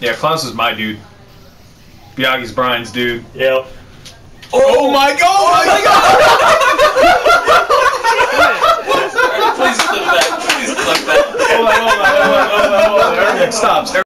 Yeah, Klaus is my dude. Biaggi's Brian's dude. Yep. Oh, oh my god! Oh my god! Please clip that. Please clip that. Hold on, hold on, hold on, hold on, hold on. Everything stops.